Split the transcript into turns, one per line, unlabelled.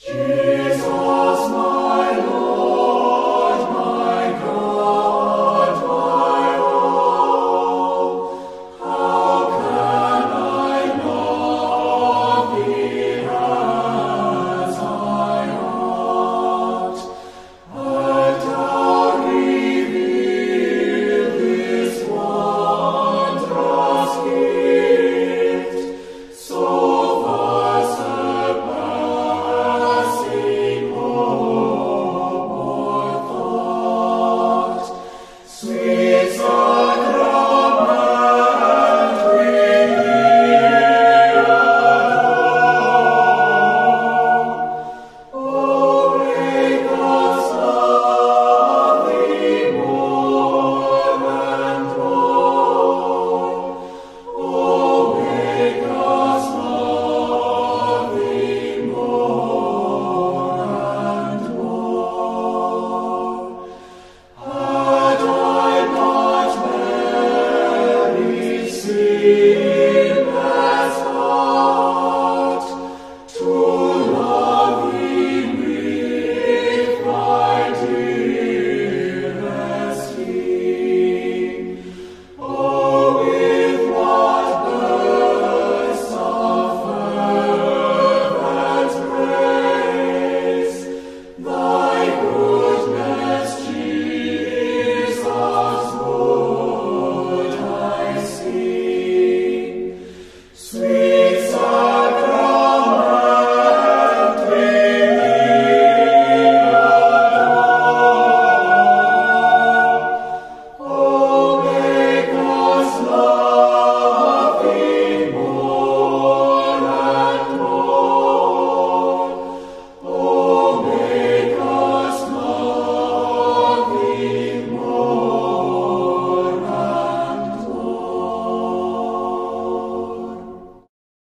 Jesus, my Lord,